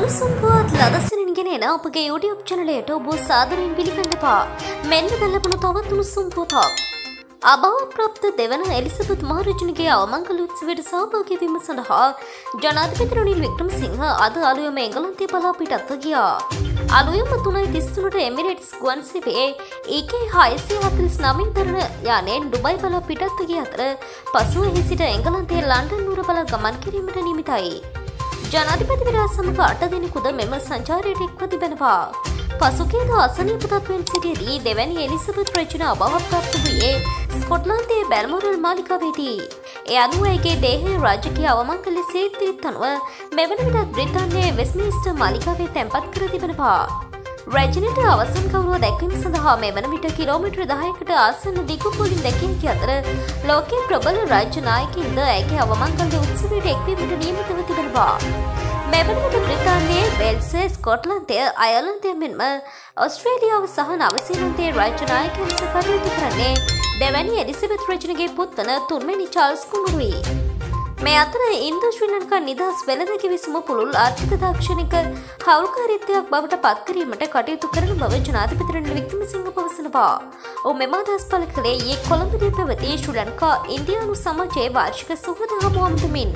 උණුසුම් පුවත් ලදසනින් ගෙන අපගේ YouTube චැනලයට ඔබ සාදරයෙන් පිළිගන්නවා. මෙන්න දැල්ලපුණු තවත් උණුසුම් පුවතක්. අභාවප්‍රාප්ත දෙවන එලිසබෙත් මහරජුණගේ අවමංගල උත්සවයට සහභාගී වීම සඳහා ජනාධිපති රනිල් වික්‍රමසිංහ අද අලුයම එංගලන්තය බලා පිටත්ව ගියා. අලුයම තුනයි තිස්තුනට එමිරේට්ස් ගුවන් සේවයේ EK 649 දරන යානයෙන් ඩුබයි බලා පිටත්ව ගිය අතර පසුව එහි සිට එංගලන්තයේ ලන්ඩන් නුවර බලා ගමන් කිරීමට නියමිතයි. ජනාධිපතිවරයා සමඟ අට දෙනෙකුද මෙම සංචාරයට එක්ව තිබෙනවා. පසුගේද අසනීප තත්වයෙන් සිටියදී දෙවැනි එලිසබෙත් රජන අභාවප්‍රාප්ත වූයේ ස්කොට්ලන්තයේ බැල්මොරල් මාලිකාවේදී. ඒ අනුව ඇගේ දේහය රාජකීය අවමංගල සීතිරිත් අනුව මෙවන විටත් බ්‍රිතාන්‍යයේ වෙස්මිනිස්ටර් මාලිකාවේ තැන්පත් කර තිබෙනවා. රැජනට අවසන් කවරුව දැක්වීම සඳහා මේ වන විට කිලෝමිට්‍ර දහයකට ආසන්න දිගු පුලින් දැකියකි අතර ලෝකයේ ප්‍රබල රාජ්‍ය නායකින්ද ඇගේ අවමංගල්ද උත්සවයට එක්වීමට නියමිතව තිබෙනවා. මෙවනට බ්‍රිතාන්‍යයේ වෙල්සේ ස්කොට්ලන්තය අයලන්තය මෙන්ම ඔස්ට්‍රේලියාව සහ නවසීලන්තයේ රාජ්‍යනායකයන් කටයුතු කරන්නේ දෙවැනි එලිසබෙත් රජනගේ පුත්තන තුන්මැනි චාල්ස් කුමරුයි. මේ අතර ඉන්ද ශ්‍රී ලංකා නිදහස් වෙළඳ කිවිසුම පුළුල් ආර්ථික තාක්ෂණික හවුල්කාරීත්වයක් බවට පත්කිරීමට කටයුතු කරන බව ජනාධිපති රනිල් වික්‍රමසිංහ පවසනවා. ඔහු මෙම අදහස් පළ කළේ ඊයේ කොළඹදී පැවති ශ්‍රී ලංකා ඉන්දියානු සමාජයේ වාර්ෂික සුහද හමුව අමතමින්.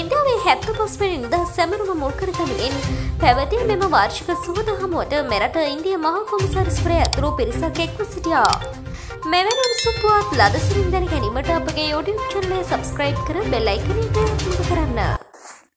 ඉන්දියාවේ හැත්ත පස්වෙනි නිදහස් සැමරුම මුල් කර ගනිමින් පැවති මෙම වාර්ෂික සුහද හමුවට මෙරට ඉන්දිය මහා කොමසාරිස්වරය ඇතුළු පිරිසක් එක්ව සිටියා. මෙවැනි උණුසුම් පුවත් ලදසරින් දැන ගැනීමට අපගේ YouTube චැනලය සබස්ක්‍රයිබ් කර බෙල් අයිකනයට ක්ලික් කරන්න.